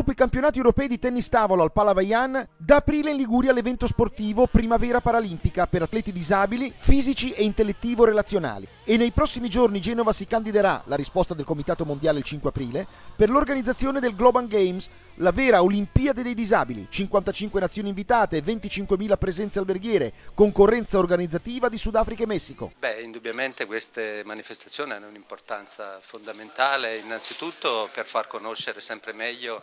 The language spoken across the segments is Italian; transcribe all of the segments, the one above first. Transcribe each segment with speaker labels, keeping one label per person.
Speaker 1: Dopo i campionati europei di tennis tavolo al Palavaian, da aprile in Liguria l'evento sportivo Primavera Paralimpica per atleti disabili, fisici e intellettivo-relazionali. E nei prossimi giorni Genova si candiderà, la risposta del Comitato Mondiale il 5 aprile, per l'organizzazione del Global Games, la vera Olimpiade dei disabili. 55 nazioni invitate, 25.000 presenze alberghiere, concorrenza organizzativa di Sudafrica e Messico.
Speaker 2: Beh, indubbiamente queste manifestazioni hanno un'importanza fondamentale, innanzitutto per far conoscere sempre meglio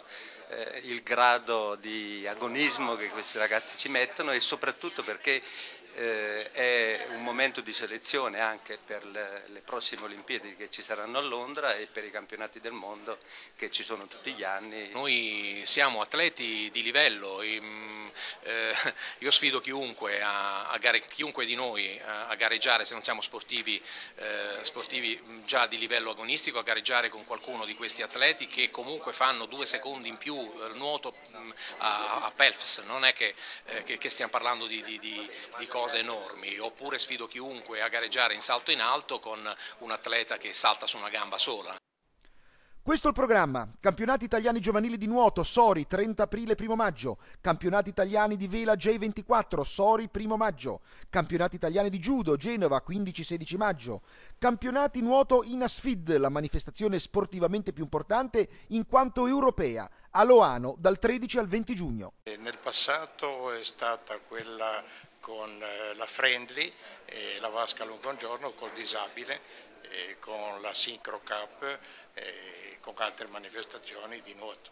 Speaker 2: eh, il grado di agonismo che questi ragazzi ci mettono e soprattutto perché eh, è un momento di selezione anche per le, le, prossime Olimpiadi che ci saranno a Londra e per i campionati del mondo che ci sono tutti gli anni.
Speaker 3: Noi siamo atleti di livello, e, mm, eh, io sfido chiunque, a, a gare, chiunque di noi a, a, gareggiare se non siamo sportivi, eh, sportivi già di livello agonistico, a gareggiare con qualcuno di questi atleti che comunque fanno due secondi in più il nuoto mm, a, a Pelfs, non è che, eh, che, che stiamo parlando di, di, di, di cose enormi, oppure sfido chiunque a gareggiare in salto in alto con un atleta che salta su una gamba sola.
Speaker 1: Questo è il programma. Campionati italiani giovanili di nuoto, Sori, 30 aprile 1 maggio. Campionati italiani di vela J24, Sori, 1 maggio. Campionati italiani di judo, Genova, 15-16 maggio. Campionati nuoto Inasfid, la manifestazione sportivamente più importante in quanto europea, a Loano, dal 13 al 20 giugno.
Speaker 4: Nel passato è stata quella con eh, la Friendly, la vasca lungo un giorno, col disabile, con la Synchro Cup e con altre manifestazioni di nuoto.